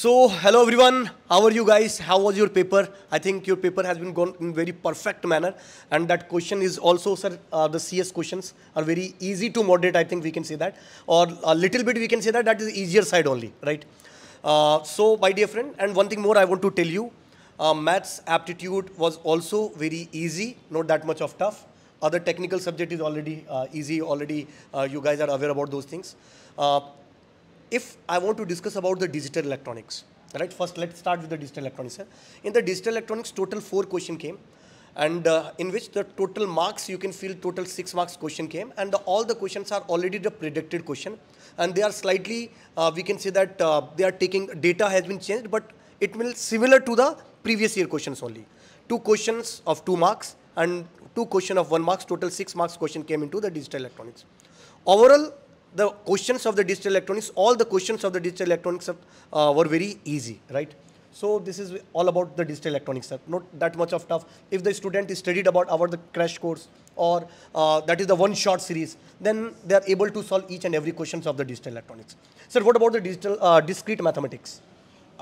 So, hello everyone. How are you guys? How was your paper? I think your paper has been gone in very perfect manner, and that question is also, sir. Uh, the CS questions are very easy to moderate. I think we can say that, or a little bit we can say that that is easier side only, right? Uh, so, my dear friend, and one thing more I want to tell you, uh, maths aptitude was also very easy, not that much of tough. Other technical subject is already uh, easy. Already, uh, you guys are aware about those things. If I want to discuss about the digital electronics, right? First, let's start with the digital electronics. In the digital electronics, total four question came, and uh, in which the total marks you can feel total six marks question came, and the, all the questions are already the predicted question, and they are slightly uh, we can say that uh, they are taking data has been changed, but it will similar to the previous year questions only. Two questions of two marks and two question of one marks. Total six marks question came into the digital electronics. Overall, the questions of the digital electronics, all the questions of the digital electronics uh, were very easy, right? So this is all about the digital electronics. Not that much of tough. If the student is studied about our the crash course or uh, that is the one shot series, then they are able to solve each and every questions of the digital electronics. Sir, what about the digital uh, discrete mathematics?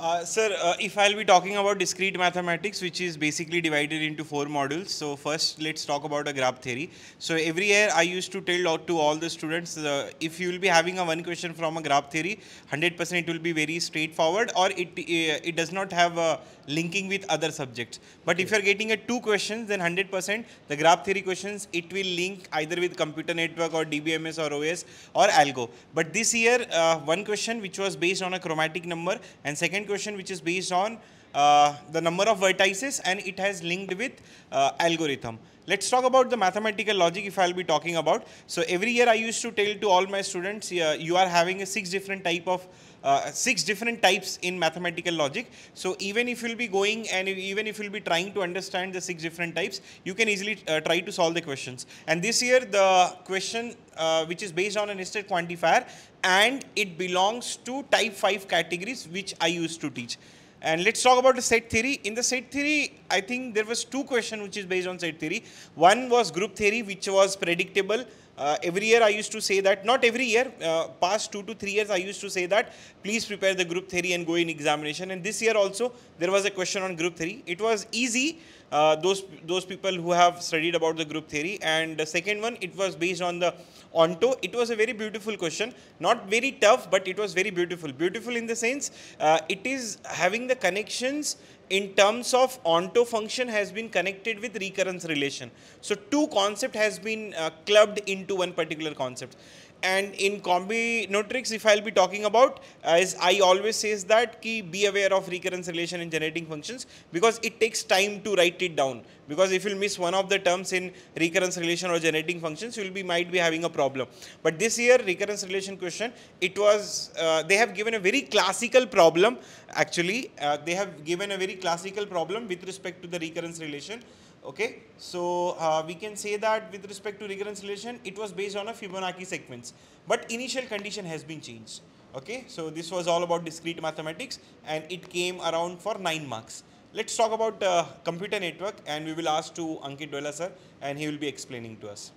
Uh, sir, uh, if I'll be talking about discrete mathematics, which is basically divided into four modules. So first, let's talk about a graph theory. So every year, I used to tell out to all the students, uh, if you will be having a one question from a graph theory, 100% it will be very straightforward, or it uh, it does not have a linking with other subjects. But if you are getting a two questions, then 100% the graph theory questions it will link either with computer network or DBMS or OS or algo. But this year, uh, one question which was based on a chromatic number, and second question which is based on uh, the number of vertices and it has linked with uh, algorithm. Let's talk about the mathematical logic if I'll be talking about. So every year I used to tell to all my students, uh, you are having a six different type of uh, six different types in mathematical logic. So even if you'll be going and even if you'll be trying to understand the six different types, you can easily uh, try to solve the questions. And this year the question uh, which is based on a nested quantifier and it belongs to type 5 categories which I used to teach. And let's talk about the set theory. In the set theory, I think there was two questions which is based on set theory. One was group theory, which was predictable. Uh, every year I used to say that, not every year, uh, past two to three years I used to say that, please prepare the group theory and go in examination. And this year also, there was a question on group theory. It was easy, uh, those, those people who have studied about the group theory. And the second one, it was based on the Onto. It was a very beautiful question, not very tough, but it was very beautiful. Beautiful in the sense, uh, it is having the connections in terms of onto function has been connected with recurrence relation. So two concept has been uh, clubbed into one particular concept. And in combinatorics, if I'll be talking about, as I always says that, ki be aware of recurrence relation in generating functions because it takes time to write it down. Because if you miss one of the terms in recurrence relation or generating functions, you will be might be having a problem. But this year, recurrence relation question, it was, uh, they have given a very classical problem. Actually, uh, they have given a very classical problem with respect to the recurrence relation. Okay, so uh, we can say that with respect to recurrence relation, it was based on a Fibonacci sequence, but initial condition has been changed. Okay, so this was all about discrete mathematics and it came around for 9 marks. Let's talk about uh, computer network and we will ask to Ankit Dwela sir and he will be explaining to us.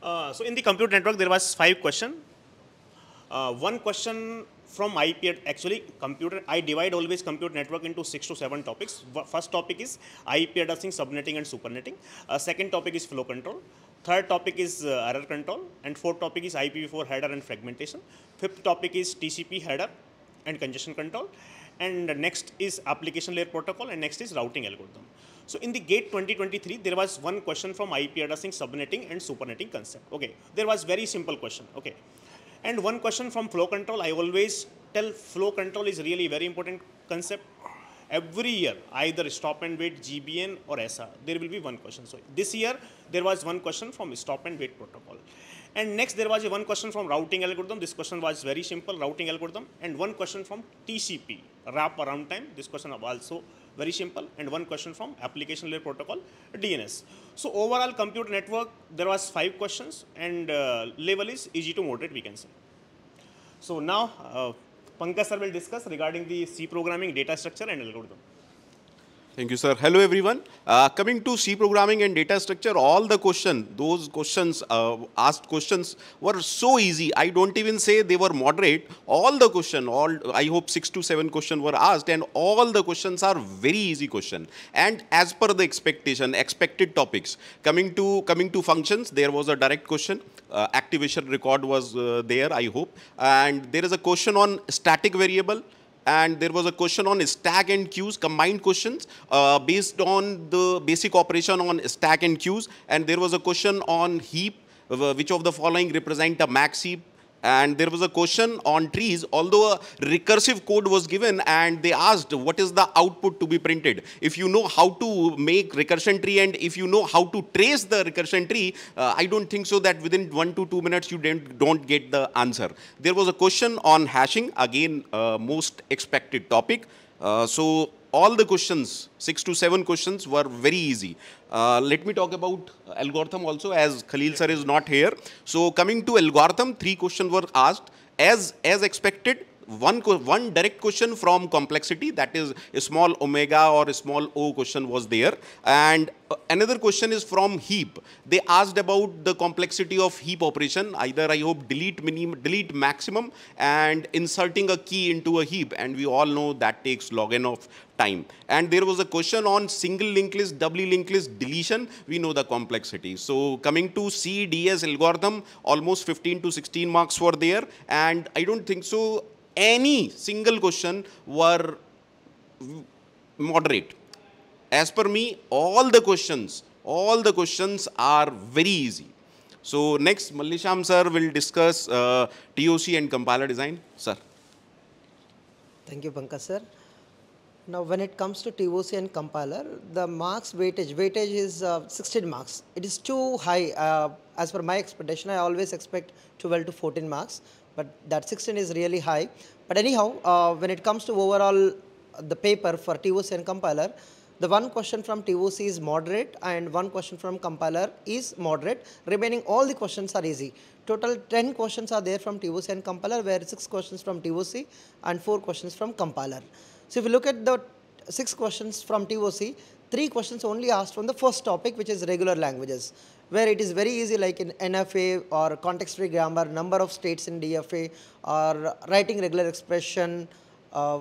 Uh, so in the computer network, there was five question. Uh, one question from IP, actually computer, I divide always computer network into six to seven topics. First topic is IP addressing, subnetting and supernetting. Uh, second topic is flow control. Third topic is uh, error control. And fourth topic is IPv4 header and fragmentation. Fifth topic is TCP header and congestion control. And next is application layer protocol and next is routing algorithm. So in the GATE 2023, there was one question from IP addressing, subnetting and supernetting concept. Okay, there was very simple question. Okay, and one question from flow control, I always tell flow control is really very important concept. Every year, either stop and wait GBN or SR, there will be one question. So this year, there was one question from stop and wait protocol. And next, there was one question from routing algorithm. This question was very simple, routing algorithm. And one question from TCP, wrap around time. This question also very simple. And one question from application layer protocol, DNS. So overall computer network, there was five questions and uh, level is easy to moderate, we can say. So now, uh, Pankaj sir will discuss regarding the C programming, data structure and algorithm. Thank you, sir. Hello, everyone. Uh, coming to C programming and data structure, all the questions, those questions, uh, asked questions were so easy. I don't even say they were moderate. All the question, all I hope six to seven questions were asked, and all the questions are very easy question. And as per the expectation, expected topics. Coming to coming to functions, there was a direct question. Uh, activation record was uh, there, I hope, and there is a question on static variable and there was a question on stack and queues, combined questions uh, based on the basic operation on stack and queues. And there was a question on heap, uh, which of the following represent a max heap, and there was a question on trees although a recursive code was given and they asked what is the output to be printed? If you know how to make recursion tree and if you know how to trace the recursion tree uh, i don't think so that within 1 to 2 minutes you don't don't get the answer. There was a question on hashing again uh, most expected topic. Uh, so all the questions, six to seven questions were very easy. Uh, let me talk about algorithm also as Khalil sir is not here. So coming to algorithm, three questions were asked. As, as expected, one, one direct question from complexity, that is a small omega or a small o question was there. And uh, another question is from heap. They asked about the complexity of heap operation, either I hope delete minimum, delete maximum and inserting a key into a heap. And we all know that takes log n of time. And there was a question on single linked list, doubly linked list deletion. We know the complexity. So coming to CDS algorithm, almost 15 to 16 marks were there. And I don't think so any single question were moderate. As per me, all the questions, all the questions are very easy. So next, Mallisham sir will discuss uh, TOC and compiler design. Sir. Thank you, Pankaj sir. Now, when it comes to TOC and compiler, the marks weightage, weightage is uh, 16 marks. It is too high. Uh, as per my expectation, I always expect 12 to 14 marks but that 16 is really high. But anyhow, uh, when it comes to overall the paper for TOC and compiler, the one question from TOC is moderate and one question from compiler is moderate. Remaining all the questions are easy. Total 10 questions are there from TOC and compiler where 6 questions from TOC and 4 questions from compiler. So if you look at the 6 questions from TOC, 3 questions only asked from the first topic which is regular languages where it is very easy like in NFA or context-free grammar, number of states in DFA or writing regular expression uh,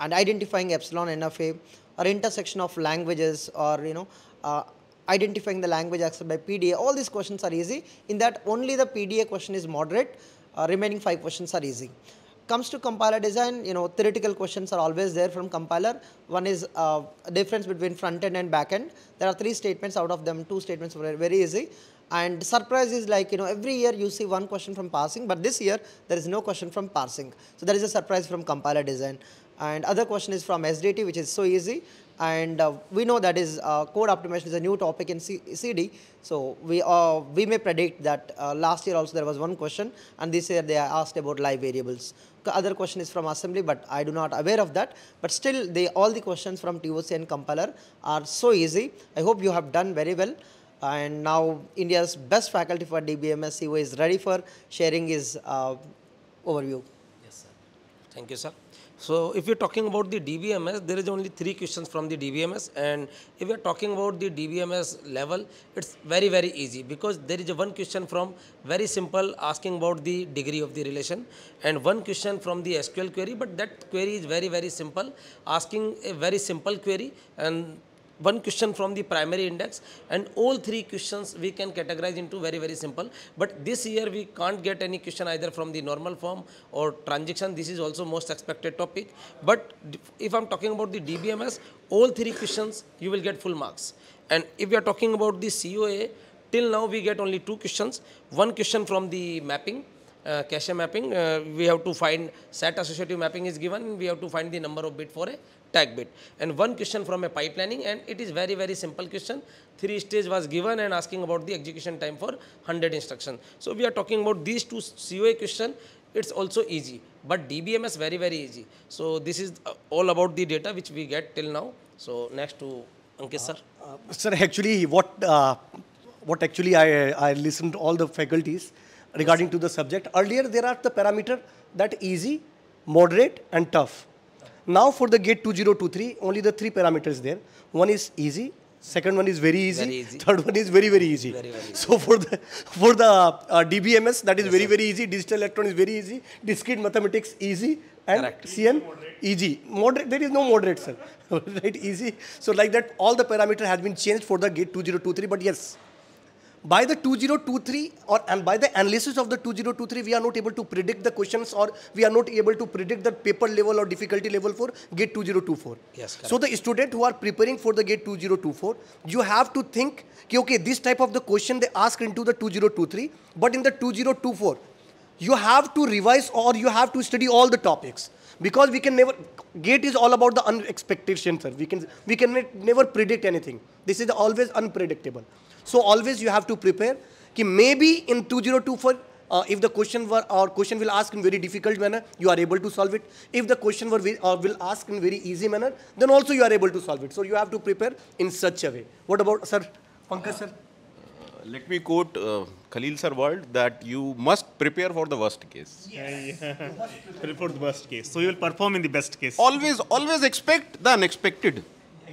and identifying epsilon NFA or intersection of languages or you know uh, identifying the language accepted by PDA. All these questions are easy. In that only the PDA question is moderate, uh, remaining five questions are easy comes to compiler design, you know, theoretical questions are always there from compiler. One is uh, difference between front end and back end. There are three statements out of them, two statements were very easy. And surprise is like, you know, every year you see one question from parsing, but this year there is no question from parsing. So there is a surprise from compiler design. And other question is from SDT, which is so easy. And uh, we know that is uh, code optimization is a new topic in C CD. So we uh, we may predict that last year also there was one question, and this year they asked about live variables. Other question is from assembly, but I do not aware of that. But still, they all the questions from TOC and compiler are so easy. I hope you have done very well. And now India's best faculty for DBMS CO is ready for sharing his uh, overview. Thank you, sir. So if you're talking about the DBMS, there is only three questions from the DBMS and if you're talking about the DBMS level, it's very, very easy because there is one question from very simple asking about the degree of the relation and one question from the SQL query, but that query is very, very simple, asking a very simple query and one question from the primary index and all three questions we can categorize into very very simple. But this year we can't get any question either from the normal form or transaction. This is also most expected topic. But if i'm talking about the dbms all three questions you will get full marks. And if we are talking about the coa till now we get only two questions. One question from the mapping uh, cache mapping uh, we have to find set associative mapping is given. We have to find the number of bit for a tag bit. And one question from a pipelining and it is very very simple question. Three stage was given and asking about the execution time for 100 instruction. So we are talking about these two coa question. It's also easy but dbms very very easy. So this is uh, all about the data which we get till now. So next to ankit sir. Uh, sir actually what uh, what actually i i listened to all the faculties regarding yes, to the subject. Earlier there are the parameter that easy moderate and tough Now for the gate 2023, only the three parameters there. One is easy, second one is very easy, Very easy. third one is very very easy. Very, very easy. So for the for the uh, DBMS that is very very easy. Digital electron is very easy. Discrete mathematics easy and Correct. CN easy. Moderate there is no moderate sir. right easy. So like that all the parameter has been changed for the gate 2023. But yes, by the 2023 or and by the analysis of the 2023 we are not able to predict the questions or we are not able to predict the paper level or difficulty level for gate 2024 Yes, so the student who are preparing for the gate 2024 you have to think okay this type of the question they ask into the 2023 but in the 2024 you have to revise or you have to study all the topics. Because we can never gate is all about the unexpectation sir we can we can ne- never predict anything. This is always unpredictable so always you have to prepare कि maybe in 2024 uh, if the question were or question will ask in very difficult manner you are able to solve it if the question were wi- uh, will ask in very easy manner then also you are able to solve it so you have to prepare in such a way what about sir pankaj sir Let me quote uh, Khalil sir word that you must prepare for the worst case. Prepare for the worst case. So you will perform in the best case. Always, always expect the unexpected.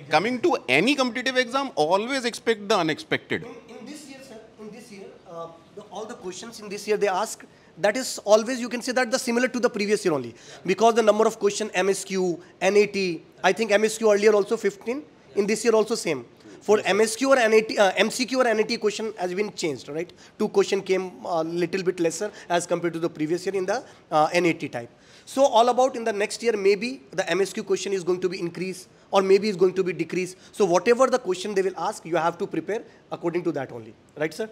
Coming to any competitive exam, always expect the unexpected. in, in this year sir in this year uh, the, all the questions in this year they ask that is always you can say that the similar to the previous year only. Because the number of question msq nat i think msq earlier also 15 in this year also same. For msq or nat uh, mcq or nat question has been changed right? Two question came a little bit lesser as compared to the previous year in the uh, nat type so all about in the next year, maybe the MSQ question is going to be increased or maybe it's going to be decreased. So whatever the question they will ask, you have to prepare according to that only. Right, sir?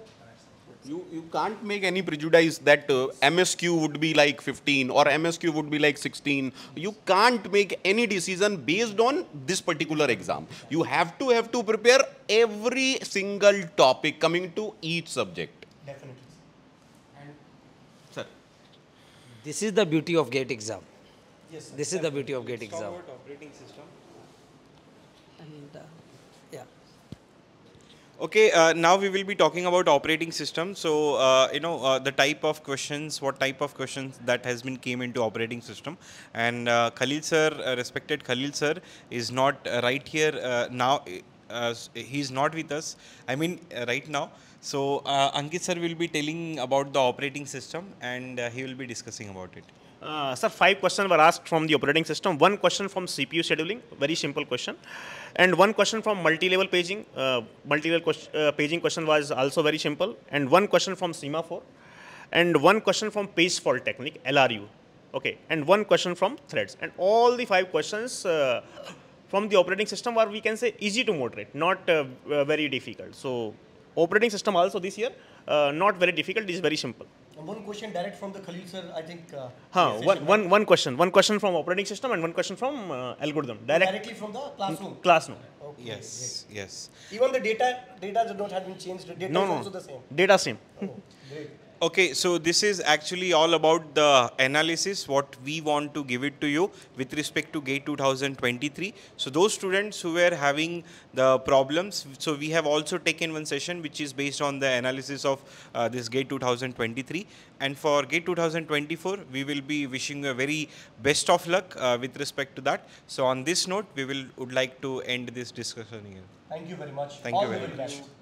You, you can't make any prejudice that uh, MSQ would be like 15 or MSQ would be like 16. You can't make any decision based on this particular exam. You have to have to prepare every single topic coming to each subject. Definitely. Sir. This is the beauty of GATE exam. Yes, sir. This is the beauty of GATE exam. operating system. And uh, yeah. Okay, uh, now we will be talking about operating system. So, uh, you know, uh, the type of questions, what type of questions that has been came into operating system. And uh, Khalil sir, uh, respected Khalil sir, is not uh, right here uh, now. Uh, he's not with us. I mean, uh, right now. So, uh, Ankit sir will be telling about the operating system and he will be discussing about it. Uh, sir, five questions were asked from the operating system. One question from CPU scheduling, very simple question, and one question from multi-level paging. Uh, multi-level uh, paging question was also very simple, and one question from semaphore, and one question from page fault technique (LRU). Okay, and one question from threads, and all the five questions. From the operating system or we can say easy to moderate, not uh, uh, very difficult. So operating system also this year, uh, not very difficult, it is very simple. One question direct from the Khalil sir, I think. Uh, Huh, yes, one, session, one, one question. One question from operating system and one question from uh, algorithm. Direct Directly from the classroom. class no. Okay, Yes, yes. great. Even the data, data does not have been changed. Data No, is no. also the same. Data same. Great. Okay, so this is actually all about the analysis, what we want to give it to you with respect to GATE 2023. So those students who were having the problems, so we have also taken one session which is based on the analysis of uh, this GATE 2023. And for GATE 2024, we will be wishing you a very best of luck uh, with respect to that. So on this note, we will would like to end this discussion here. Thank you very much. Thank All you very best.